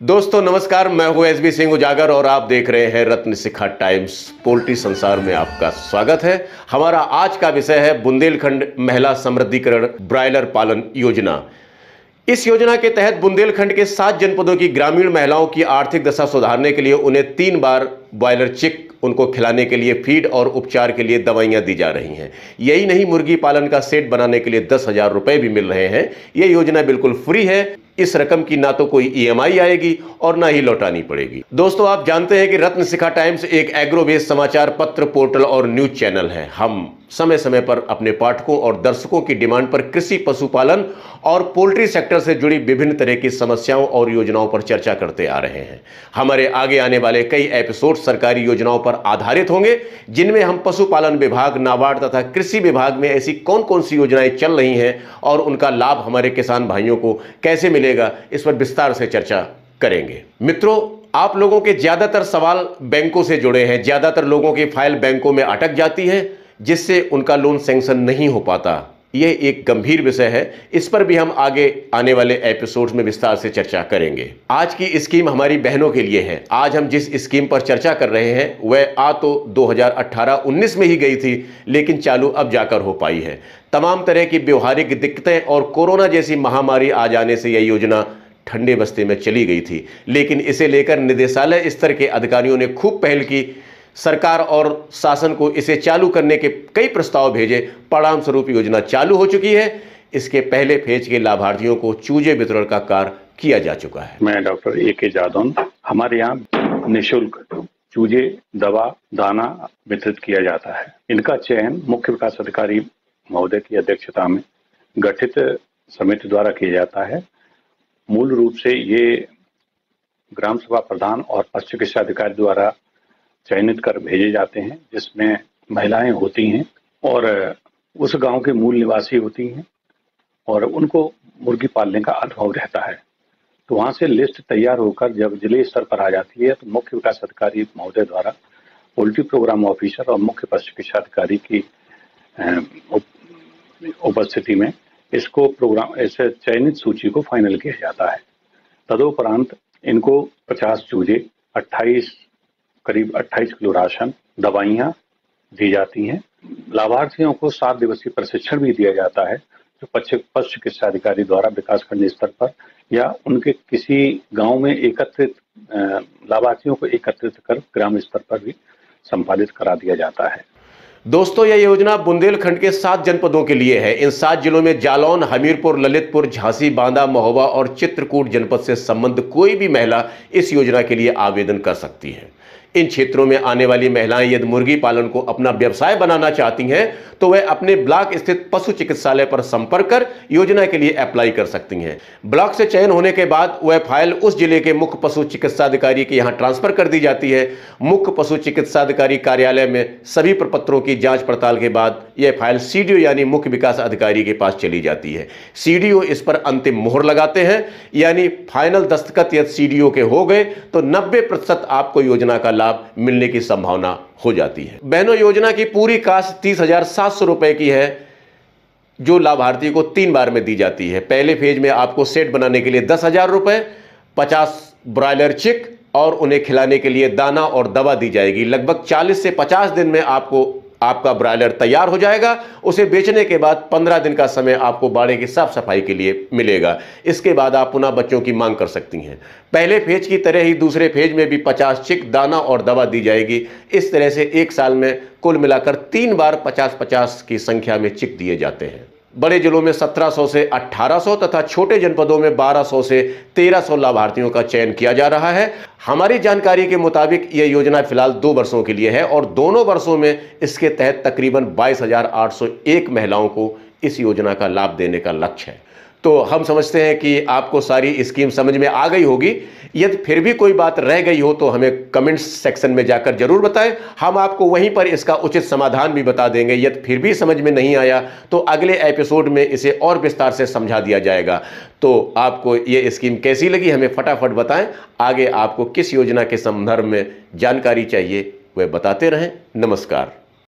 दोस्तों, नमस्कार। मैं हूँ एस बी सिंह उजागर और आप देख रहे हैं रत्न शिखा टाइम्स पोल्ट्री संसार में आपका स्वागत है। हमारा आज का विषय है बुंदेलखंड महिला समृद्धिकरण ब्रायलर पालन योजना। इस योजना के तहत बुंदेलखंड के सात जनपदों की ग्रामीण महिलाओं की आर्थिक दशा सुधारने के लिए उन्हें तीन बार बॉयलर चिक, उनको खिलाने के लिए फ़ीड और उपचार के लिए दवाइयाँ दी जा रही हैं। यही नहीं, मुर्गी पालन का सेट बनाने के लिए दस हज़ार रुपए भी मिल रहे हैं। ये योजना बिल्कुल फ्री है। इस रकम की ना तो कोई ईएमआई आएगी और ना ही लौटानी पड़ेगी। दोस्तों, आप जानते हैं कि रत्न टाइम्स एक एग्रोवेस समाचार पत्र पोर्टल और न्यूज़ चैनल है। हम समय समय पर अपने पाठकों और दर्शकों की डिमांड पर कृषि, पशुपालन और पोल्ट्री सेक्टर से जुड़ी विभिन्न तरह की समस्याओं और योजनाओं पर चर्चा करते आ रहे हैं। हमारे आगे आने वाले कई एपिसोड सरकारी योजनाओं पर आधारित होंगे, जिनमें हम पशुपालन विभाग, नाबार्ड तथा कृषि विभाग में ऐसी कौन कौन सी योजनाएँ चल रही हैं और उनका लाभ हमारे किसान भाइयों को कैसे मिलेगा, इस पर विस्तार से चर्चा करेंगे। मित्रों, आप लोगों के ज़्यादातर सवाल बैंकों से जुड़े हैं, ज़्यादातर लोगों की फ़ाइल बैंकों में अटक जाती है। जिससे उनका लोन सेंक्शन नहीं हो पाता। यह एक गंभीर विषय है। इस पर भी हम आगे आने वाले एपिसोड्स में विस्तार से चर्चा करेंगे। आज की स्कीम हमारी बहनों के लिए है। आज हम जिस स्कीम पर चर्चा कर रहे हैं, वह आ तो 2018-19 में ही गई थी, लेकिन चालू अब जाकर हो पाई है। तमाम तरह की व्यवहारिक दिक्कतें और कोरोना जैसी महामारी आ जाने से यह योजना ठंडे बस्ते में चली गई थी। लेकिन इसे लेकर निदेशालय स्तर के अधिकारियों ने खूब पहल की। सरकार और शासन को इसे चालू करने के कई प्रस्ताव भेजे। परिणाम स्वरूप योजना चालू हो चुकी है। इसके पहले फ़ेज़ के लाभार्थियों को चूजे वितरण का कार्य किया जा चुका है। मैं डॉक्टर ए के जादौन, हमारे यहाँ निःशुल्क चूजे, दवा, दाना वितरित किया जाता है। इनका चयन मुख्य विकास अधिकारी महोदय की अध्यक्षता में गठित समिति द्वारा किया जाता है। मूल रूप से ये ग्राम सभा प्रधान और पशु चिकित्सा अधिकारी द्वारा चयनित कर भेजे जाते हैं, जिसमें महिलाएँ होती हैं और उस गाँव के मूल निवासी होती हैं और उनको मुर्गी पालने का अनुभव रहता है। तो वहाँ से लिस्ट तैयार होकर जब ज़िले स्तर पर आ जाती है तो मुख्य विकास अधिकारी महोदय द्वारा पोल्ट्री प्रोग्राम ऑफिसर और मुख्य पशु चिकित्सा अधिकारी की उपस्थिति में इसको प्रोग्राम ऐसे चयनित सूची को फाइनल किया जाता है। तदोपरांत इनको 50 चूजे 28 करीब 28 किलो राशन, दवाइयाँ दी जाती हैं। लाभार्थियों को सात दिवसीय प्रशिक्षण भी दिया जाता है, जो पशु चिकित्सा अधिकारी द्वारा विकासखंड स्तर पर या उनके किसी गाँव में एकत्रित लाभार्थियों को एकत्रित कर ग्राम स्तर पर भी संपादित करा दिया जाता है। दोस्तों, यह योजना बुंदेलखंड के सात जनपदों के लिए है। इन सात जिलों में जालौन, हमीरपुर, ललितपुर, झांसी, बांदा, महोबा और चित्रकूट जनपद से संबंध कोई भी महिला इस योजना के लिए आवेदन कर सकती है। इन क्षेत्रों में आने वाली महिलाएँ यदि मुर्गी पालन को अपना व्यवसाय बनाना चाहती हैं तो वह अपने ब्लॉक स्थित पशु चिकित्सालय पर संपर्क कर योजना के लिए अप्लाई कर सकती हैं। ब्लॉक से चयन होने के बाद वह फ़ाइल उस ज़िले के मुख्य पशु चिकित्साधिकारी के यहाँ ट्रांसफ़र कर दी जाती है। मुख्य पशु चिकित्साधिकारी कार्यालय में सभी प्रपत्रों की जाँच पड़ताल के बाद यह फ़ाइल सीडीओ यानी मुख्य विकास अधिकारी के पास चली जाती है। सीडीओ इस पर अंतिम मोहर लगाते हैं, यानी फाइनल दस्तखत यदि सीडीओ के हो गए तो नब्बे आपको योजना का लाभ मिलने की संभावना हो जाती है। बहनों, योजना की पूरी कास्ट तीस हज़ार सात सौ रुपए की है, जो लाभार्थी को तीन बार में दी जाती है। पहले फ़ेज़ में आपको सेट बनाने के लिए दस हज़ार रुपए, पचास ब्रॉयलर चिक और उन्हें खिलाने के लिए दाना और दवा दी जाएगी। लगभग 40 से 50 दिन में आपको आपका ब्रायलर तैयार हो जाएगा। उसे बेचने के बाद पंद्रह दिन का समय आपको बाड़े की साफ़ सफ़ाई के लिए मिलेगा। इसके बाद आप पुनः बच्चों की मांग कर सकती हैं। पहले फ़ेज़ की तरह ही दूसरे फ़ेज़ में भी पचास चिक दाना और दवा दी जाएगी। इस तरह से एक साल में कुल मिलाकर तीन बार पचास पचास की संख्या में चिक दिए जाते हैं। बड़े जिलों में 1700 से 1800 तथा छोटे जनपदों में 1200 से 1300 लाभार्थियों का चयन किया जा रहा है। हमारी जानकारी के मुताबिक यह योजना फ़िलहाल दो वर्षों के लिए है और दोनों वर्षों में इसके तहत तकरीबन 22,801 महिलाओं को इस योजना का लाभ देने का लक्ष्य है। तो हम समझते हैं कि आपको सारी स्कीम समझ में आ गई होगी। यदि फिर भी कोई बात रह गई हो तो हमें कमेंट्स सेक्शन में जाकर ज़रूर बताएँ। हम आपको वहीं पर इसका उचित समाधान भी बता देंगे। यदि फिर भी समझ में नहीं आया तो अगले एपिसोड में इसे और विस्तार से समझा दिया जाएगा। तो आपको ये स्कीम कैसी लगी, हमें फटाफट बताएँ। आगे आपको किस योजना के संदर्भ में जानकारी चाहिए, वह बताते रहें। नमस्कार।